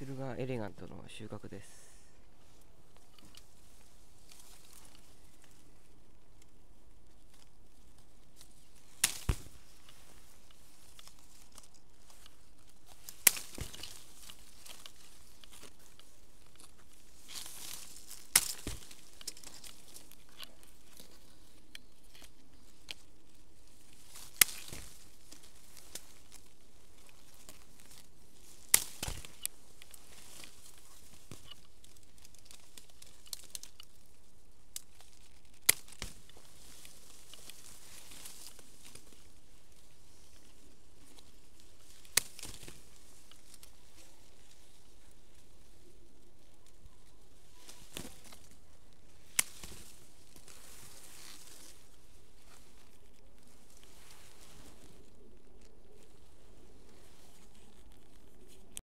駿河エレガントの収穫です。